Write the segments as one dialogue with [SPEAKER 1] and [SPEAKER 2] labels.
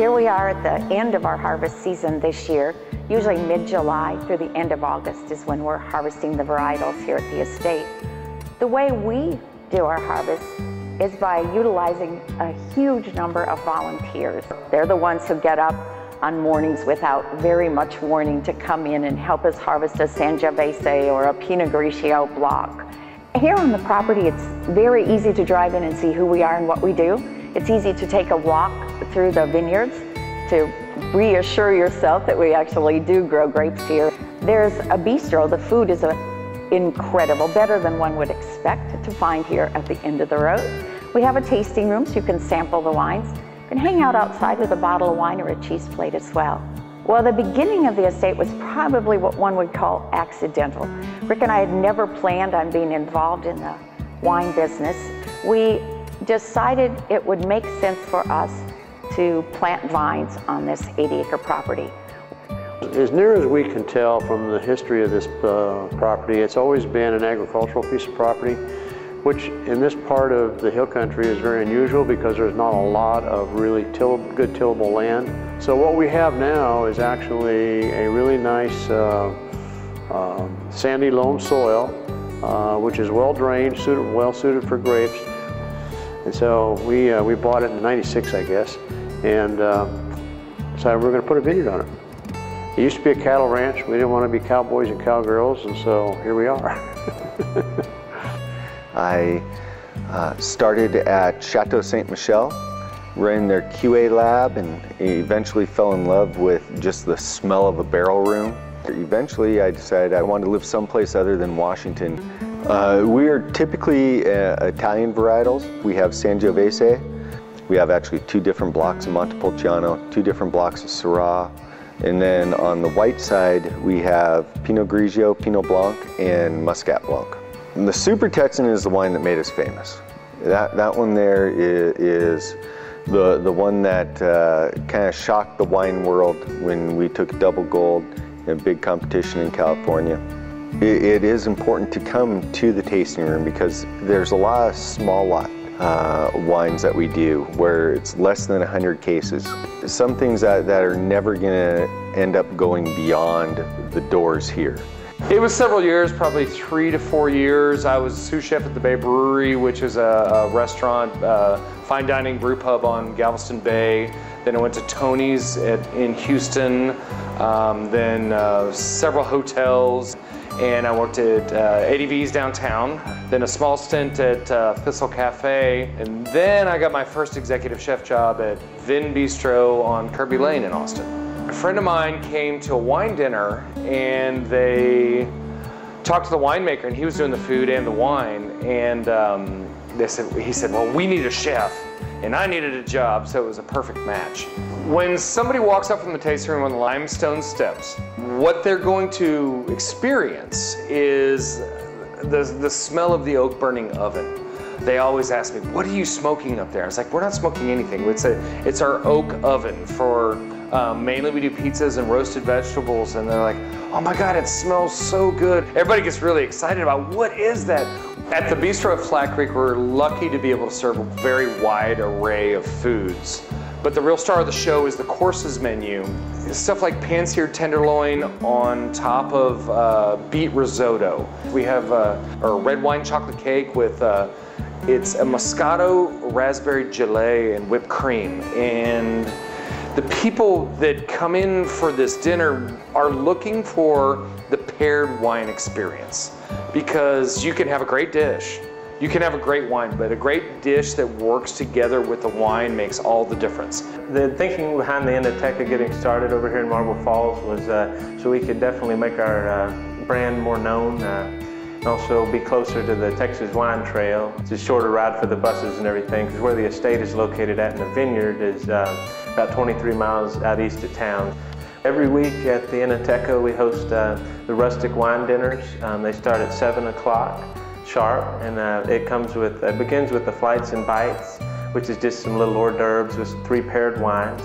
[SPEAKER 1] Here we are at the end of our harvest season this year. Usually mid-July through the end of August is when we're harvesting the varietals here at the estate. The way we do our harvest is by utilizing a huge number of volunteers. They're the ones who get up on mornings without very much warning to come in and help us harvest a Sangiovese or a Pinot Grigio block. Here on the property, it's very easy to drive in and see who we are and what we do. It's easy to take a walk through the vineyards to reassure yourself that we actually do grow grapes here. There's a bistro. The food is incredible, better than one would expect to find here at the end of the road. We have a tasting room so you can sample the wines and hang out outside with a bottle of wine or a cheese plate as well. Well, the beginning of the estate was probably what one would call accidental. Rick and I had never planned on being involved in the wine business. We decided it would make sense for us to plant vines on this 80 acre property.
[SPEAKER 2] As near as we can tell from the history of this uh, property, it's always been an agricultural piece of property, which in this part of the hill country is very unusual because there's not a lot of really till good tillable land. So what we have now is actually a really nice uh, uh, sandy loam soil, uh, which is well drained, suited, well suited for grapes. And so we, uh, we bought it in 96, I guess, and uh, decided we were going to put a vineyard on it. It used to be a cattle ranch. We didn't want to be cowboys and cowgirls, and so here we are.
[SPEAKER 3] I uh, started at Chateau Ste. Michelle, ran their QA lab, and eventually fell in love with just the smell of a barrel room. Eventually, I decided I wanted to live someplace other than Washington. Uh, we are typically uh, Italian varietals. We have Sangiovese. We have actually two different blocks of Montepulciano, two different blocks of Syrah, and then on the white side, we have Pinot Grigio, Pinot Blanc, and Muscat Blanc. And the Super Texan is the wine that made us famous. That, that one there is, is the, the one that uh, kind of shocked the wine world when we took double gold in a big competition in California. It, it is important to come to the tasting room because there's a lot of small lot uh, wines that we do where it's less than 100 cases. Some things that, that are never going to end up going beyond the doors here.
[SPEAKER 4] It was several years, probably three to four years. I was sous chef at the Bay Brewery, which is a, a restaurant, uh, fine dining brew pub on Galveston Bay. Then I went to Tony's at, in Houston, um, then uh, several hotels and I worked at uh, ADV's downtown, then a small stint at uh, Thistle Cafe, and then I got my first executive chef job at Vin Bistro on Kerbey Lane in Austin. A friend of mine came to a wine dinner and they talked to the winemaker and he was doing the food and the wine and um, they said, he said, well, we need a chef and I needed a job, so it was a perfect match. When somebody walks up from the tasting room on the limestone steps, what they're going to experience is the, the smell of the oak burning oven. They always ask me, what are you smoking up there? I was like, we're not smoking anything. It's, a, it's our oak oven for, um, mainly we do pizzas and roasted vegetables. And they're like, oh my God, it smells so good. Everybody gets really excited about, what is that? At the Bistro at Flat Creek, we're lucky to be able to serve a very wide array of foods. But the real star of the show is the courses menu. Stuff like pan-seared tenderloin on top of uh, beet risotto. We have uh, a red wine chocolate cake with uh, it's a Moscato raspberry gelée and whipped cream. And the people that come in for this dinner are looking for the paired wine experience because you can have a great dish, you can have a great wine, but a great dish that works together with the wine makes all the difference.
[SPEAKER 5] The thinking behind the Enoteca getting started over here in Marble Falls was uh, so we could definitely make our uh, brand more known. Uh, and also be closer to the Texas Wine Trail. It's a shorter ride for the buses and everything because where the estate is located at in the vineyard is uh, about 23 miles out east of town. Every week at the Enoteca we host uh, the rustic wine dinners. Um, they start at 7 o'clock sharp and uh, it comes with, it begins with the flights and bites which is just some little hors d'oeuvres with three paired wines.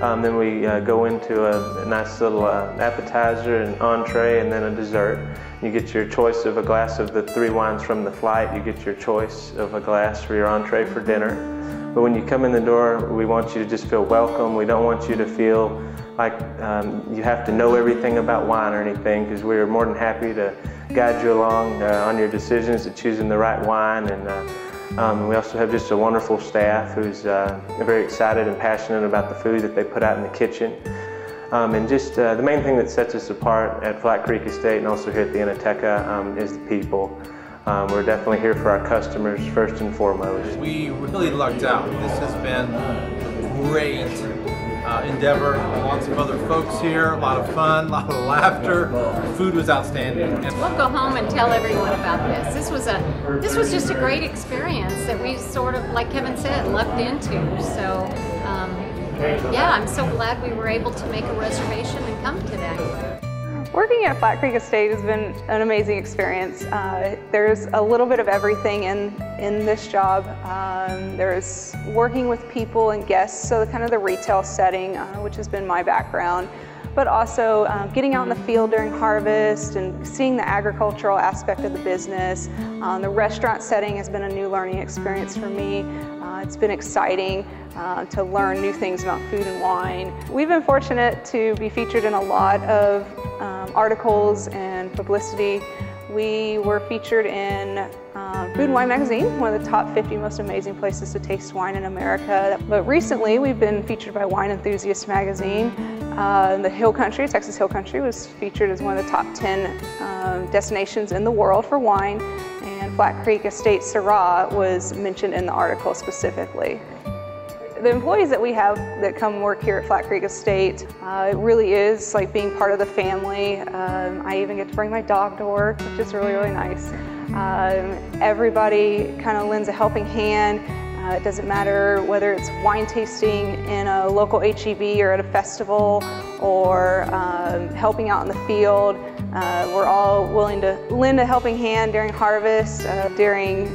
[SPEAKER 5] Um, then we uh, go into a, a nice little uh, appetizer, an entree, and then a dessert. You get your choice of a glass of the three wines from the flight. You get your choice of a glass for your entree for dinner. But when you come in the door, we want you to just feel welcome. We don't want you to feel like um, you have to know everything about wine or anything because we're more than happy to guide you along uh, on your decisions to choosing the right wine. And uh, um, we also have just a wonderful staff who's uh, very excited and passionate about the food that they put out in the kitchen. Um, and just uh, the main thing that sets us apart at Flat Creek Estate and also here at the Enoteca um, is the people. Um, we're definitely here for our customers first and foremost.
[SPEAKER 6] We really lucked out. This has been a great uh, endeavor. Lots of other folks here, a lot of fun, a lot of laughter. Food was outstanding.
[SPEAKER 7] We'll go home and tell everyone about this. This was a this was just a great experience that we sort of, like Kevin said, lucked into. So, um, yeah, I'm so glad we were able to make a reservation and come today.
[SPEAKER 8] Working at Flat Creek Estate has been an amazing experience. Uh, there's a little bit of everything in, in this job. Um, there's working with people and guests, so kind of the retail setting, uh, which has been my background, but also um, getting out in the field during harvest and seeing the agricultural aspect of the business. Um, the restaurant setting has been a new learning experience for me. Uh, it's been exciting uh, to learn new things about food and wine. We've been fortunate to be featured in a lot of um, articles and publicity. We were featured in uh, Food and Wine Magazine, one of the top 50 most amazing places to taste wine in America. But recently, we've been featured by Wine Enthusiast Magazine. Uh, the Hill Country, Texas Hill Country, was featured as one of the top 10 um, destinations in the world for wine, Flat Creek Estate Syrah was mentioned in the article specifically the employees that we have that come work here at Flat Creek Estate, uh, it really is like being part of the family. Um, I even get to bring my dog to work, which is really, really nice. Um, everybody kind of lends a helping hand. Uh, it doesn't matter whether it's wine tasting in a local HEB or at a festival or um, helping out in the field. Uh, we're all willing to lend a helping hand during harvest, uh, during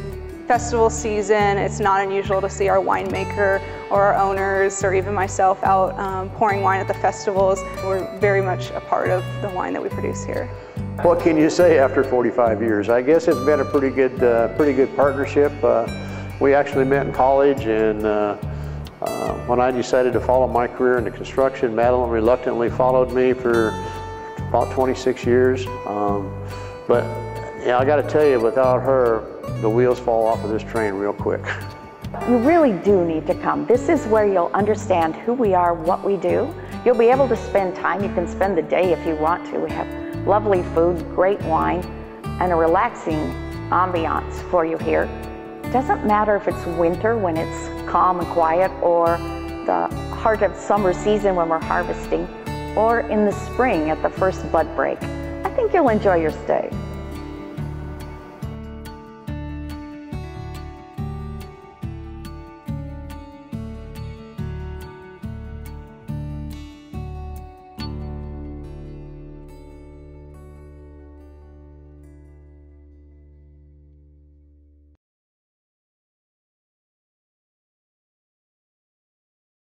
[SPEAKER 8] festival season, it's not unusual to see our winemaker or our owners or even myself out um, pouring wine at the festivals. We're very much a part of the wine that we produce here.
[SPEAKER 2] What can you say after 45 years? I guess it's been a pretty good, uh, pretty good partnership. Uh, we actually met in college and uh, uh when I decided to follow my career into construction, Madeline reluctantly followed me for about 26 years. Um, but yeah, I got to tell you, without her, the wheels fall off of this train real quick.
[SPEAKER 1] You really do need to come. This is where you'll understand who we are, what we do. You'll be able to spend time. You can spend the day if you want to. We have lovely food, great wine, and a relaxing ambiance for you here. It doesn't matter if it's winter when it's calm and quiet or the heart of summer season when we're harvesting or in the spring at the first bud break. I think you'll enjoy your stay.